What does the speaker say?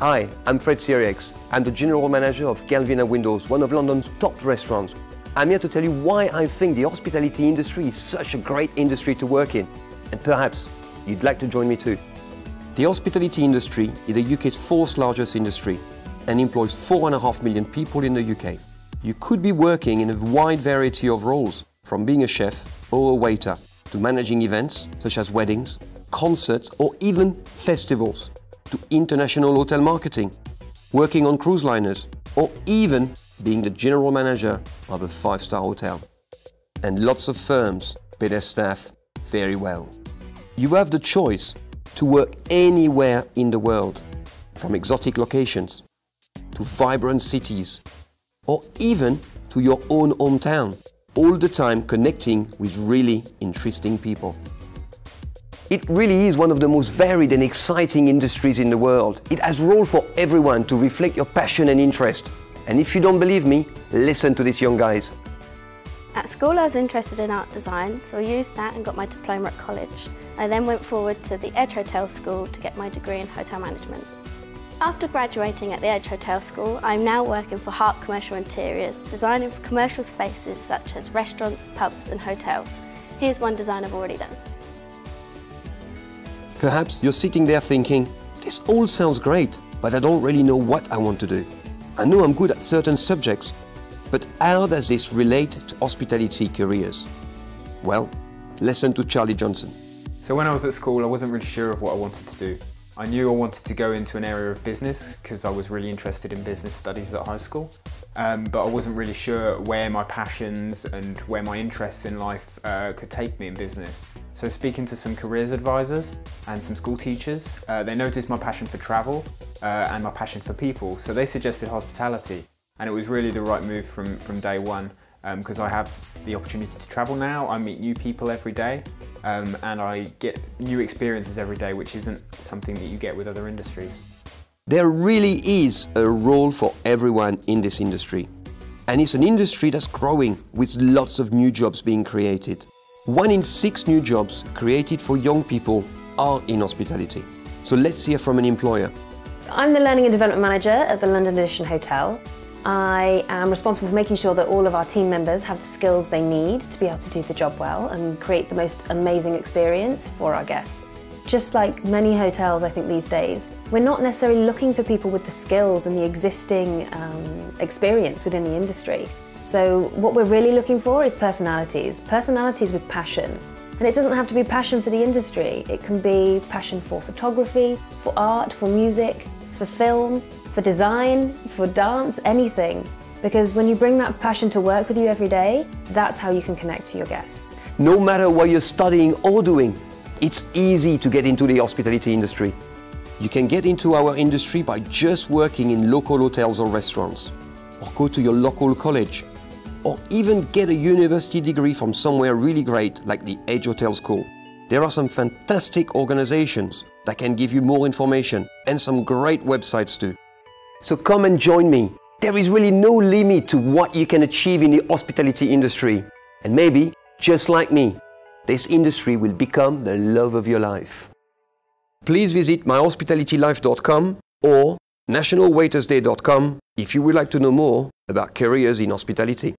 Hi, I'm Fred Sirieix. I'm the General Manager of Galvin at Windows, one of London's top restaurants. I'm here to tell you why I think the hospitality industry is such a great industry to work in. And perhaps you'd like to join me too. The hospitality industry is the UK's fourth largest industry and employs 4.5 million people in the UK. You could be working in a wide variety of roles, from being a chef or a waiter to managing events such as weddings, concerts, or even festivals to international hotel marketing, working on cruise liners, or even being the general manager of a five-star hotel. And lots of firms pay their staff very well. You have the choice to work anywhere in the world, from exotic locations to vibrant cities, or even to your own hometown, all the time connecting with really interesting people. It really is one of the most varied and exciting industries in the world. It has role for everyone to reflect your passion and interest. And if you don't believe me, listen to these young guys. At school I was interested in art design, so I used that and got my diploma at college. I then went forward to the Edge Hotel School to get my degree in hotel management. After graduating at the Edge Hotel School, I'm now working for Hart Commercial Interiors, designing for commercial spaces such as restaurants, pubs and hotels. Here's one design I've already done. Perhaps you're sitting there thinking, this all sounds great, but I don't really know what I want to do. I know I'm good at certain subjects, but how does this relate to hospitality careers? Well, listen to Charlie Johnson. So when I was at school, I wasn't really sure of what I wanted to do. I knew I wanted to go into an area of business because I was really interested in business studies at high school, um, but I wasn't really sure where my passions and where my interests in life uh, could take me in business. So speaking to some careers advisors and some school teachers, uh, they noticed my passion for travel uh, and my passion for people. So they suggested hospitality and it was really the right move from, from day one because um, I have the opportunity to travel now, I meet new people every day um, and I get new experiences every day which isn't something that you get with other industries. There really is a role for everyone in this industry. And it's an industry that's growing with lots of new jobs being created. One in six new jobs created for young people are in hospitality. So let's hear from an employer. I'm the Learning and Development Manager at the London Edition Hotel. I am responsible for making sure that all of our team members have the skills they need to be able to do the job well and create the most amazing experience for our guests. Just like many hotels, I think these days, we're not necessarily looking for people with the skills and the existing um, experience within the industry. So what we're really looking for is personalities, personalities with passion. And it doesn't have to be passion for the industry, it can be passion for photography, for art, for music, for film, for design, for dance, anything. Because when you bring that passion to work with you every day, that's how you can connect to your guests. No matter what you're studying or doing, it's easy to get into the hospitality industry. You can get into our industry by just working in local hotels or restaurants, or go to your local college, or even get a university degree from somewhere really great like the Edge Hotel School. There are some fantastic organizations that can give you more information and some great websites too. So come and join me. There is really no limit to what you can achieve in the hospitality industry. And maybe, just like me, this industry will become the love of your life. Please visit myhospitalitylife.com or nationalwaitersday.com if you would like to know more about careers in hospitality.